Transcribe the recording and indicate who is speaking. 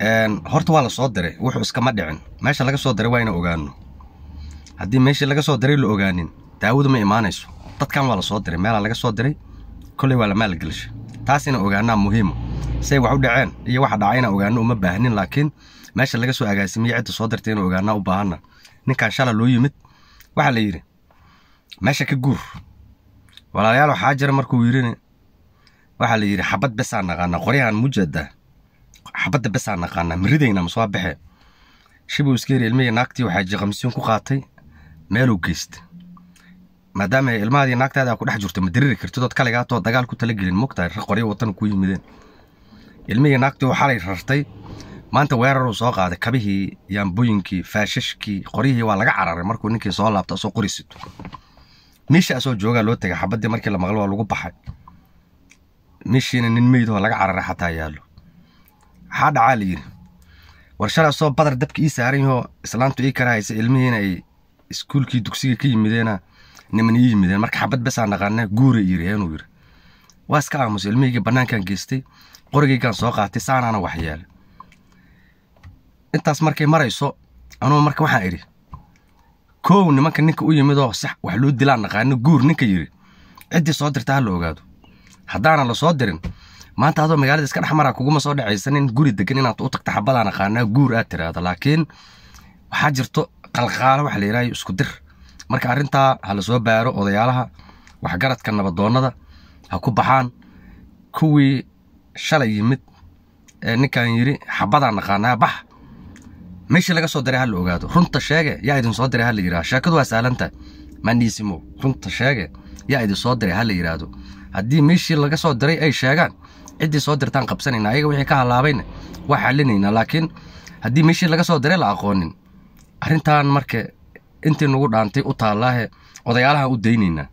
Speaker 1: horta waa la soo diray. Wuxuu iskama dhicin. Meesha laga soo diray waa ina ogaano. Haddii meeshii laga soo diray la ogaanin daawadu ma imaanayso. Dadkan waa la soo diray meelaa laga soo diray kolley waa la maalgelishay taas ina ogaanaa muhiima say wax u dhaceen iyo waxa dhacay inaan ogaano uma baahnin laakiin meesha laga soo agaasimiye cidda soo dirtay ina ogaanaa u baahanna ninkan shala loo yimid waxaa la yidhi meesha ka guur. Walaalayaal waxaa jira markuu yidhin waxaa la yidhi xabad besaa naqaanaa qoryahan mujeedaa xabadda besaa naqaanaa miridayna ma soo baxe shibuu iska yiri ilmihii naagtii waxaa jiqamsiin ku qaatay meeluu geystay maadaama ilmahaadii naagtaada aa ku dhex jirto ma diriri kartid ood kaligaatoo dagaal ku talagelin mogtahay qoryo watan ku yimideen ilmihii naagtii xalay rartay maanta weeraruu soo qaaday kabihii yaambooyinkii faashashkii qoryihii waa laga cararay markuu ninkii soo laabto asoo qori sito miisha asoo joogaa loo tegay xabaddii markii la maqlo waa lagu baxay. Miishiina nin meydoo laga cararay xataa yaallo waxaa dhacaa la yidhi war shalay soo badar dabka ii saaran yahoo islaantu ii kara haysa ilmihiina ay iskuulkii dugsiga ka yimideena niman ii yimideen. Marka xabad besaa naqaana guura yiri heenuu yidhi waa iska aamusay ilmihiygii bannaankan geystay qorigaygaan soo qaatay saanaana waxyeelay intaas markay marayso anugu marka waxaan idhi koow nimanka ninka u yimidoo sax wax loo dilaan naqaano guur ninka yidhi ciddii soo dirta ha la ogaado. Haddaana la soo dirin maanta adoo magaalada iska dhexmaraa kuguma soo dhacaysanin guri degan inaad u tagta xabadaa naqaanaa guur aad tiraahdo. Laakiin waxaa jirto qalqaalo waxa la yidhahyo isku dir. Marka arrintaa ha la soo baaro odayaalaha waxgaradka nabadoonnada ha ku baxaan kuwii shalay yimid ee ninkan yidhi xabadaa naqaanaa bax. Meeshii laga soo diray ha la ogaado. Runta sheege yaa idin soo diray ha la yidhahdo sheekadu waa sahlantahay maniisimo runta sheege yaa idin soo diray ha la yidhaahdo. Haddii meeshii laga soo diray ay sheegaan ciddii soo dirtaan qabsanayna ayaga wixii ka halaabayna waa xallinaynaa laakiin haddii meeshii laga soo diray la aqoonin. Arrintan marka intii nagu dhaantay u taallaahe odayaalahan u daynaynaa